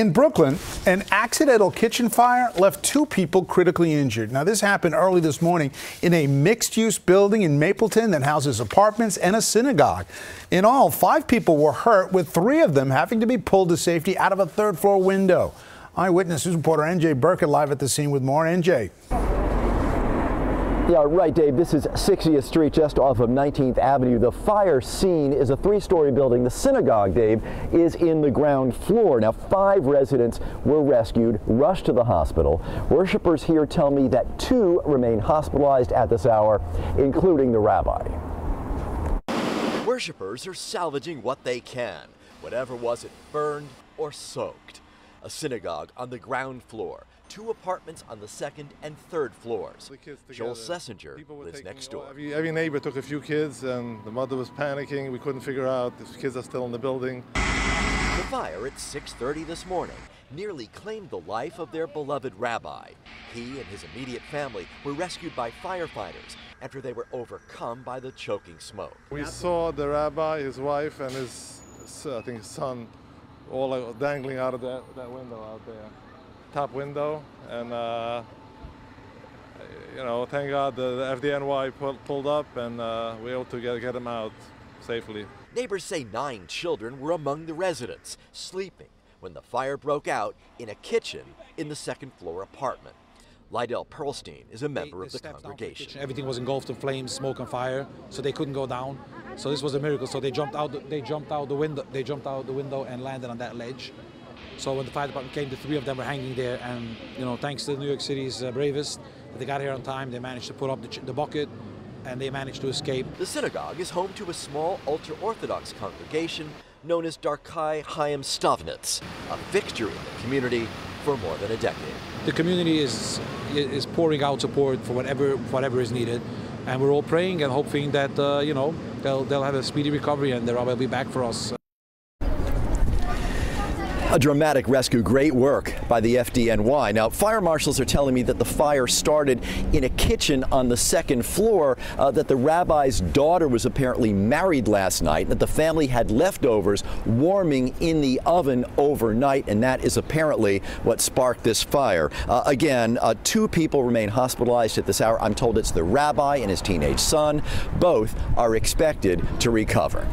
In Brooklyn, an accidental kitchen fire left two people critically injured. Now, this happened early this morning in a mixed use building in Mapleton that houses apartments and a synagogue. In all, five people were hurt, with three of them having to be pulled to safety out of a third floor window. Eyewitness reporter NJ Burkett live at the scene with more. NJ. Yeah, right, Dave. This is 60th Street, just off of 19th Avenue. The fire scene is a three-story building. The synagogue, Dave, is in the ground floor. Now, five residents were rescued, rushed to the hospital. Worshippers here tell me that two remain hospitalized at this hour, including the rabbi. Worshippers are salvaging what they can, whatever was it burned or soaked. A synagogue on the ground floor, two apartments on the second and third floors. Joel Schlesinger lives next door. Every, every, neighbor took a few kids, and the mother was panicking. We couldn't figure out if kids are still in the building. The fire at 6:30 this morning nearly claimed the life of their beloved rabbi. He and his immediate family were rescued by firefighters after they were overcome by the choking smoke. We saw the rabbi, his wife, and his, his I think his son, all dangling out of that, that window out there top window, and uh, you know, thank God the, the FDNY pull, pulled up and uh, we were able to get, get them out safely. Neighbors say nine children were among the residents, sleeping when the fire broke out in a kitchen in the second floor apartment. Lidel Perlstein is a member of the congregation. The Everything was engulfed in flames, smoke, and fire, so they couldn't go down. So this was a miracle. So they jumped out. They jumped out the window. They jumped out the window and landed on that ledge. So when the fire department came, the three of them were hanging there, and you know, thanks to New York City's uh, bravest, they got here on time. They managed to put up the, the bucket, and they managed to escape. The synagogue is home to a small ultra-Orthodox congregation known as Darkei Chaim Stavnitz, a fixture in the community for more than a decade. The community is is pouring out support for whatever whatever is needed, and we're all praying and hoping that uh, you know they'll they'll have a speedy recovery and they'll be back for us. A dramatic rescue, great work by the FDNY. Now, fire marshals are telling me that the fire started in a kitchen on the second floor, uh, that the rabbi's daughter was apparently married last night, and that the family had leftovers warming in the oven overnight, and that is apparently what sparked this fire. Uh, again, uh, two people remain hospitalized at this hour. I'm told it's the rabbi and his teenage son. Both are expected to recover.